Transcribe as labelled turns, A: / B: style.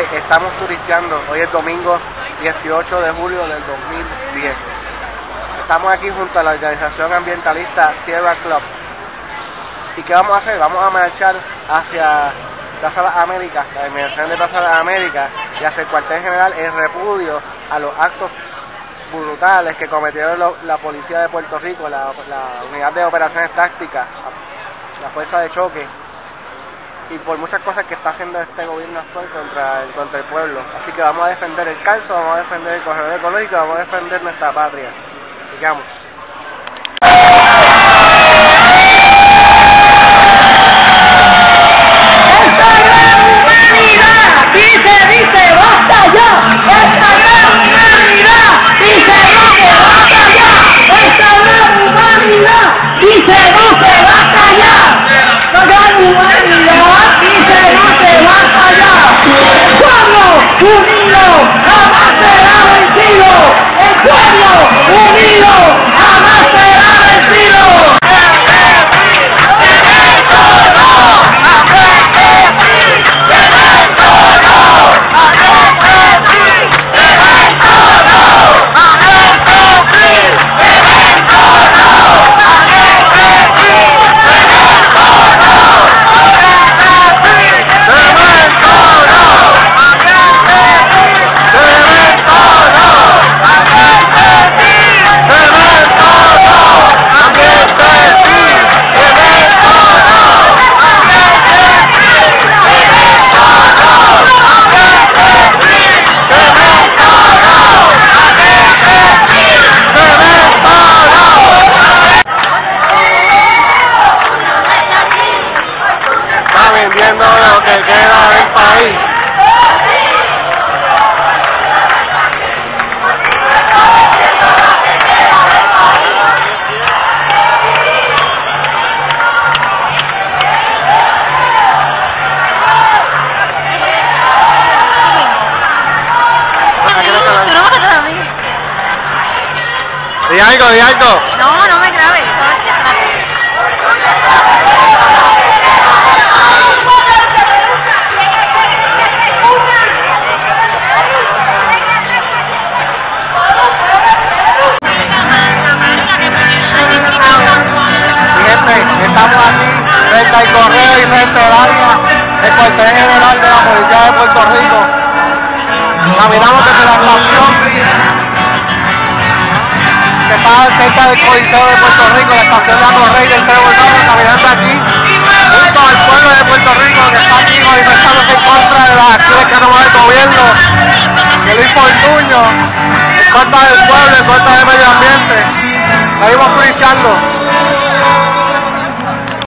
A: estamos turisteando. Hoy es domingo 18 de julio del 2010. Estamos aquí junto a la organización ambientalista Sierra Club. ¿Y qué vamos a hacer? Vamos a marchar hacia Plaza de las Américas, la inmigración de Plaza de las Américas, y hacia el cuartel general en repudio a los actos brutales que cometieron la policía de Puerto Rico, la unidad de operaciones tácticas, la fuerza de choque y por muchas cosas que está haciendo este gobierno actual contra el, contra el pueblo. Así que vamos a defender el calzo, vamos a defender el corredor económico, vamos a defender nuestra patria. Sigamos.
B: Brasil!
A: Di algo, di algo.
B: No, no me grabes.
A: Estamos aquí frente al correo y frente al área del cuartel general de la Policía de Puerto Rico. Caminamos desde la estación está cerca del Coliseo de Puerto Rico, la estación de Atorrey del Teo Urbano, caminando aquí junto al pueblo de Puerto Rico que está aquí manifestándose en contra de las acciones que toma el gobierno, de Luis Fortuño, en contra del pueblo, en contra del medio ambiente. Seguimos luchando.